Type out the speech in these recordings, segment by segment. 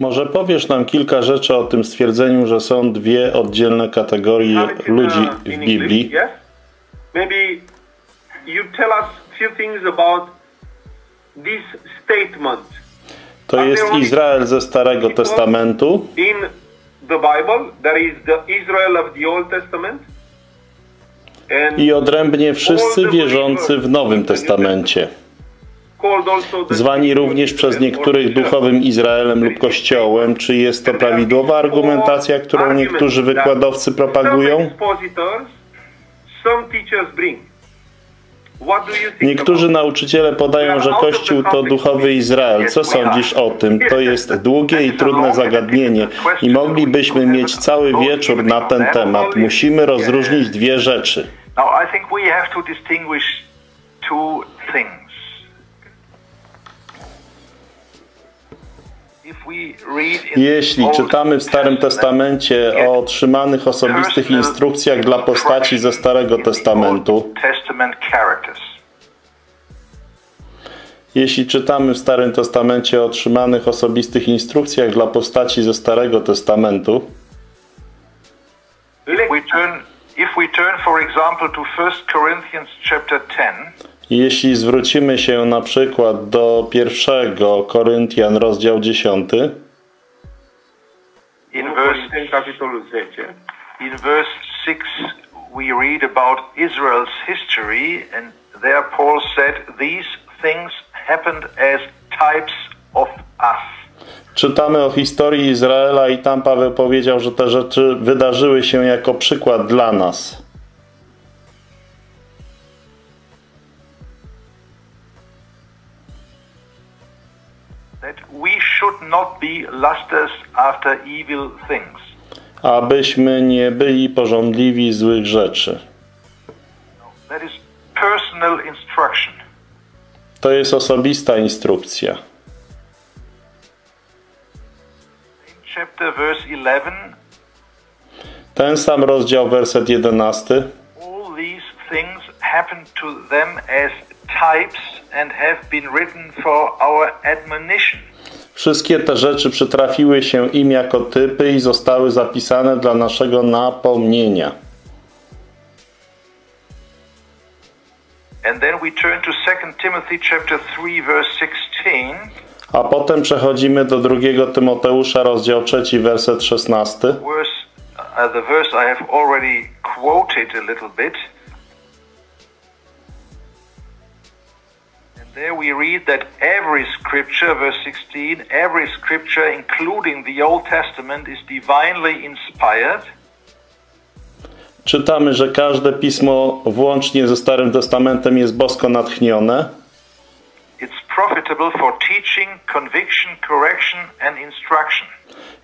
Może powiesz nam kilka rzeczy o tym stwierdzeniu, że są dwie oddzielne kategorie ludzi uh, w Biblii? Maybe you tell us few things about this statement To jest Izrael ze Starego Testamentu. in the Bible. There is the Israel of the Old Testament. I odrębnie wszyscy wierzący w Nowym Testamencie, zwani również przez niektórych duchowym Izraelem lub Kościołem. Czy jest to prawidłowa argumentacja, którą niektórzy wykładowcy propagują? Niektórzy nauczyciele podają, że Kościół to duchowy Izrael. Co sądzisz o tym? To jest długie i trudne zagadnienie i moglibyśmy mieć cały wieczór na ten temat. Musimy rozróżnić dwie rzeczy. Now, I think we have to distinguish two things. Jeśli czytamy w Starym Testamencie o otrzymanych osobistych instrukcjach dla postaci ze Starego Testamentu, jeśli czytamy w Starym Testamencie o otrzymanych osobistych instrukcjach dla postaci ze Starego Testamentu, If we turn, if we turn, for example, to 1 Corinthians chapter 10, jeśli zwrócimy się na przykład do pierwszego Koryntian, rozdział 10, in verse capitolul 10. In verse 6, we read about Israel's history, and there Paul said, These things happened as types of us. czytamy o historii Izraela i tam Paweł powiedział, że te rzeczy wydarzyły się jako przykład dla nas. Abyśmy nie byli pożądliwi złych rzeczy. Instruction. To jest osobista instrukcja. In chapter verse 11, Ten sam rozdział, werset 11. all these things happened to them as types and have been written for our admonition. Wszystkie te rzeczy przytrafiły się im jako typy i zostały zapisane dla naszego napomnienia. And then we turn to 2 Timothy chapter 3 verse 16 A potem przechodzimy do drugiego Tymoteusza, rozdział 3, werset 16. verse uh, the verse I have already quoted a little bit. There we read that every scripture verse 16 every scripture including the Old Testament is divinely inspired Czytamy, że każde pismo, włącznie ze Starym Testamentem, jest bosko natchnione. it's profitable for teaching, conviction, correction and instruction.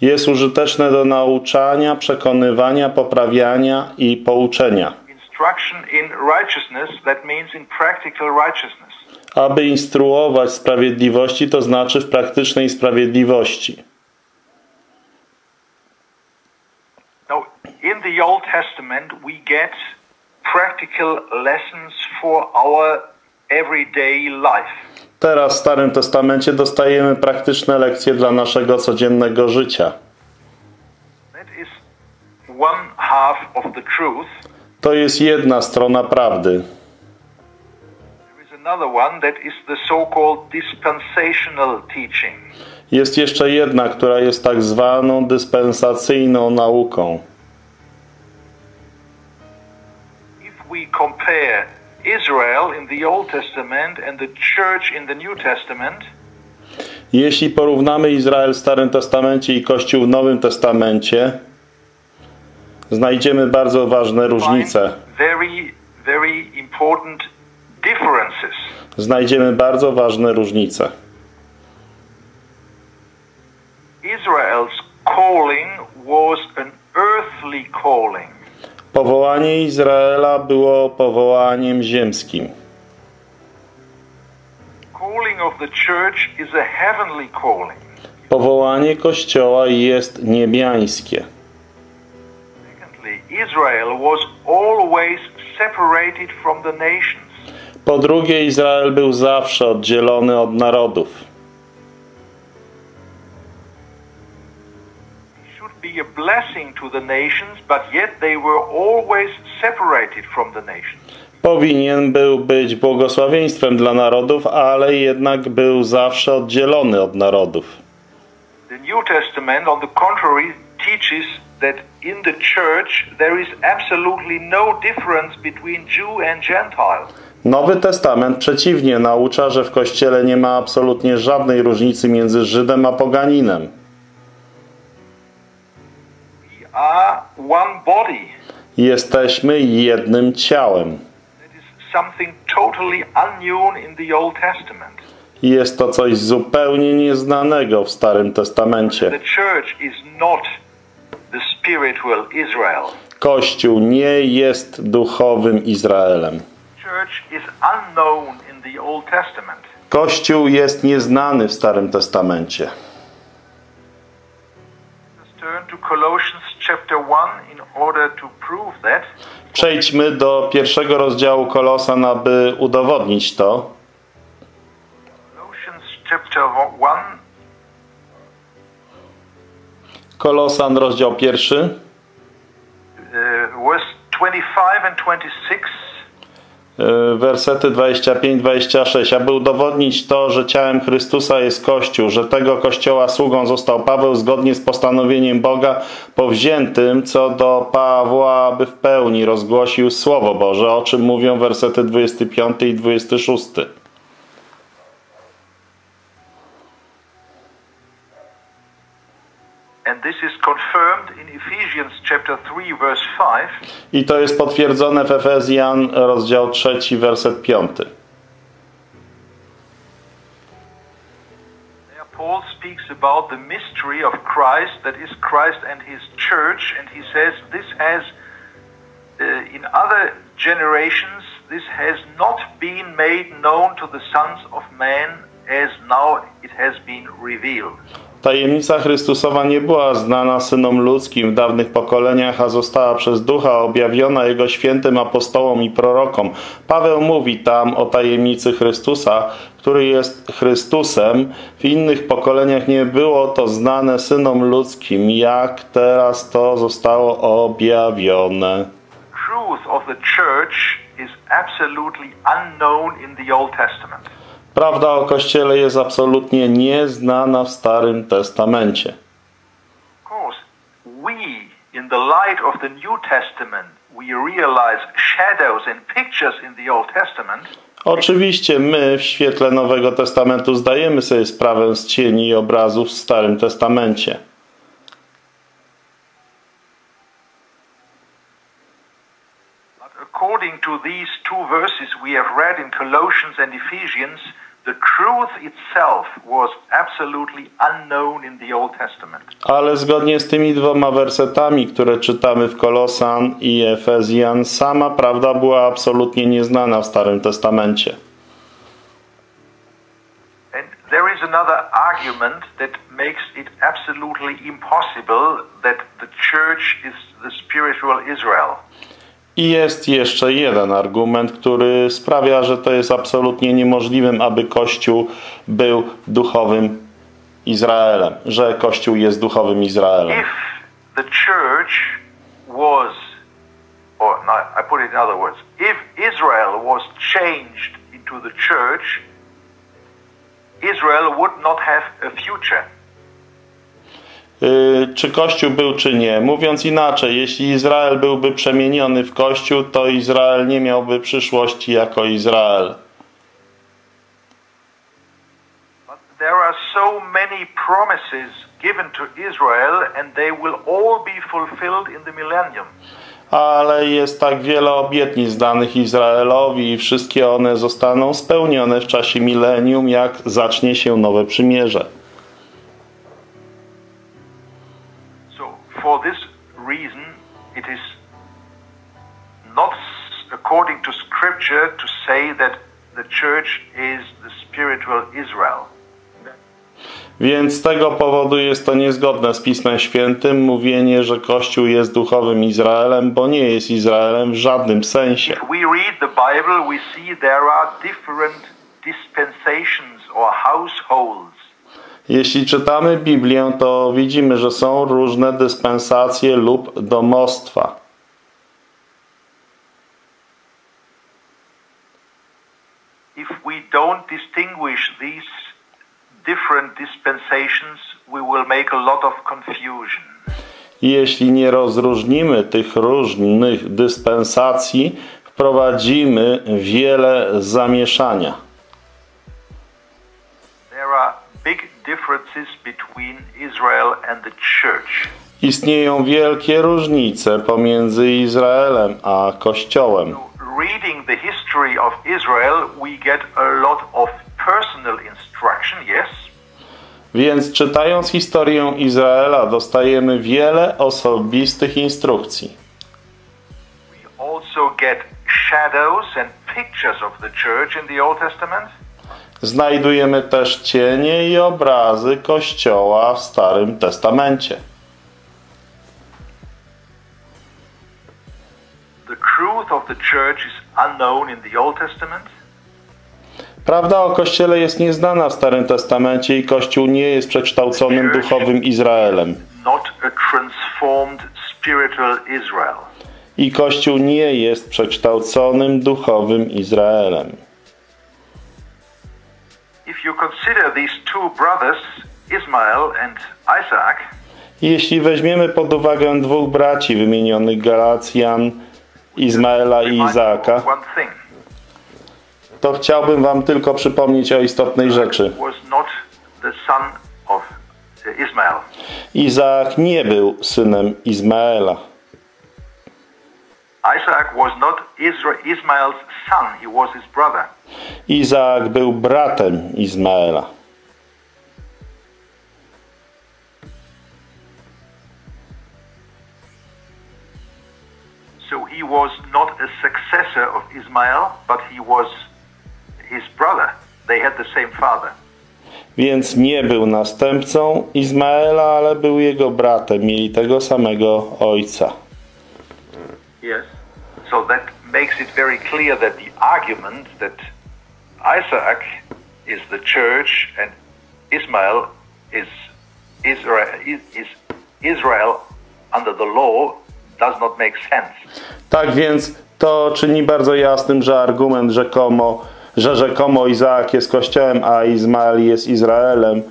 Jest użyteczne do nauczania, przekonywania, poprawiania i pouczenia. Instruction in righteousness that means in practical righteousness. Aby instruować sprawiedliwości, to znaczy w praktycznej sprawiedliwości. Now, in the Old Testament, we get practical lessons for our everyday life. Teraz w Starym Testamencie dostajemy praktyczne lekcje dla naszego codziennego życia. To jest jedna strona prawdy. There is another one that is the so called dispensational teaching. Jest jeszcze jedna, która jest tak zwaną dyspensacyjną nauką. If we compare Israel in the Old Testament and the church in the New Testament, Jeśli porównamy Izrael w Starym Testamencie i Kościół w Nowym Testamencie, znajdziemy bardzo ważne różnice. very, very important. Znajdziemy bardzo ważne różnice. Israel's calling was an earthly calling. Powołanie Izraela było powołaniem ziemskim. Calling of the church is a heavenly calling. Powołanie Kościoła jest niebiańskie. Secondly, Israel was always separated from the nations. Po drugie, Izrael był zawsze oddzielony od narodów. Powinien był być błogosławieństwem dla narodów, ale jednak był zawsze oddzielony od narodów. The New Testament, on the contrary, teaches that in the church there is absolutely no difference between Jew and Gentile. Nowy Testament przeciwnie naucza, że w Kościele nie ma absolutnie żadnej różnicy między Żydem a poganinem. Jesteśmy jednym ciałem. Jest to coś zupełnie nieznanego w Starym Testamencie. Kościół nie jest duchowym Izraelem. Kościół jest nieznany w Starym Testamencie. Let's turn to Colossians chapter 1 in order to prove that. Przejdźmy do pierwszego rozdziału Kolosan, aby udowodnić to. Colossians chapter 1 Kolosan, rozdział pierwszy, uh, verse 25 and 26 y, wersety 25-26, aby udowodnić to, że ciałem Chrystusa jest Kościół, że tego Kościoła sługą został Paweł zgodnie z postanowieniem Boga powziętym co do Pawła, aby w pełni rozgłosił Słowo Boże, o czym mówią wersety 25 i 26. I to jest potwierdzone w Efezjan, rozdział 3, werset 5. Paul speaks about the mystery of Christ that is Christ and his church and he says this has uh, in other generations this has not been made known to the sons of man as now it has been revealed Tajemnica Chrystusowa nie była znana synom ludzkim w dawnych pokoleniach, a została przez Ducha objawiona Jego świętym apostołom i prorokom. Paweł mówi tam o tajemnicy Chrystusa, który jest Chrystusem. W innych pokoleniach nie było to znane synom ludzkim, jak teraz to zostało objawione. truth of the church is absolutely unknown in the Old Testament Prawda o Kościele jest absolutnie nieznana w Starym Testamencie. Oczywiście my w świetle Nowego Testamentu zdajemy sobie sprawę z cieni i obrazów w Starym Testamencie. but according to these two verses we have read in Colossians and Ephesians, Ale zgodnie z tymi dwoma wersetami, które czytamy w Kolosan i Efezjan, sama prawda była absolutnie nieznana w Starym Testamencie. There is another argument that makes it absolutely impossible that the church is the spiritual Israel. I jest jeszcze jeden argument, który sprawia, że to jest absolutnie niemożliwym, aby Kościół był duchowym Izraelem, że Kościół jest duchowym Izraelem. If the church was, or no, I put it in other words, if Israel was changed into the church, Israel would not have a future. Yy, czy Kościół był, czy nie. Mówiąc inaczej, jeśli Izrael byłby przemieniony w Kościół, to Izrael nie miałby przyszłości jako Izrael. Ale jest tak wiele obietnic danych Izraelowi i wszystkie one zostaną spełnione w czasie milenium, jak zacznie się nowe przymierze. For this reason, it is not according to Scripture to say that the church is the spiritual Israel. Więc z tego powodu jest to niezgodne z Pismem Świętym mówienie, że Kościół jest duchowym Izraelem, bo nie jest Izraelem w żadnym sensie. If we read the Bible, we see there are different dispensations or households. Jeśli czytamy Biblię, to widzimy, że są różne dyspensacje lub domostwa. If we don't distinguish these different dispensations, we will make a lot of confusion. Jeśli nie rozróżnimy tych różnych dyspensacji, wprowadzimy wiele zamieszania. Istnieją wielkie różnice pomiędzy Izraelem a Kościołem. Reading the history of Israel, we get a lot of personal instruction, yes, Więc czytając historię Izraela dostajemy wiele osobistych instrukcji. we also get shadows and pictures of the church in the Old Testament. Znajdujemy też cienie i obrazy Kościoła w Starym Testamencie. Prawda o Kościele jest nieznana w Starym Testamencie i Kościół nie jest przekształconym duchowym Izraelem. I Kościół nie jest przekształconym duchowym Izraelem. You consider these two brothers, Ismail and Isaac, Jeśli weźmiemy pod uwagę dwóch braci wymienionych Galacjan, Izmaela i Izaaka, to chciałbym wam tylko przypomnieć o istotnej rzeczy. Ismail. Izaak nie był synem Izmaela. Isaac was not Ismail's son, he was his brother. Izaak był bratem Izmaela. So he was not a successor of Ismail, but he was his brother. They had the same father. Więc nie był następcą Izmaela, ale był jego bratem. Mieli tego samego ojca. Yes. So that makes it very clear that the argument that Isaac is the church and Ismail is Israel, is, is Israel under the law does not make sense. Tak więc to czyni bardzo jasnym, że argument rzekomo, że rzekomo Izaak jest kościołem, a Izmael jest Izraelem,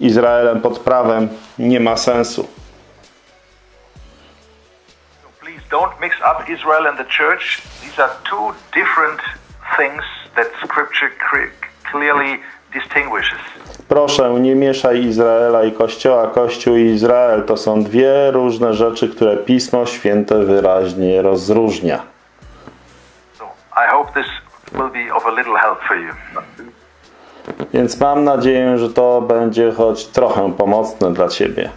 Izraelem pod prawem, nie ma sensu. Don't mix up Israel and the church. These are two different things that Scripture clearly distinguishes. Proszę, nie mieszaj Izraela i Kościoła. Kościół i Izrael to są dwie różne rzeczy, które Pismo Święte wyraźnie rozróżnia. So I hope this will be of a little help for you. Więc mam nadzieję, że to będzie choć trochę pomocne dla Ciebie.